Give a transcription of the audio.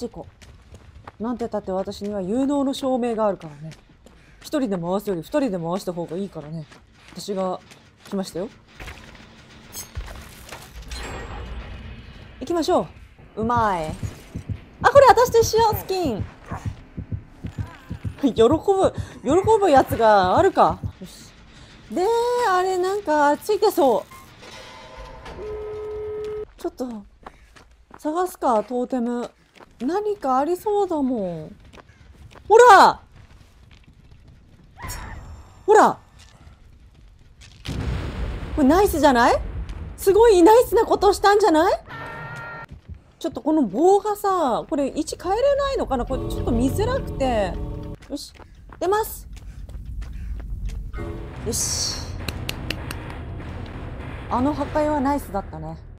あっち行こうなんてたって私には有能の証明があるからね。一人で回すより二人で回した方がいいからね。私が来ましたよ。行きましょう。うまい。あこれ私と一緒。スキン。喜ぶ喜ぶやつがあるか。よしであれなんかついてそう。ちょっと探すかトーテム何かありそうだもん。ほら！ほら！これナイスじゃない？すごいナイスなことしたんじゃない？ちょっとこの棒がさこれ位置変えれないのかな？これちょっと見づらくて。よし。出ます。よし。あの破壊はナイスだったね。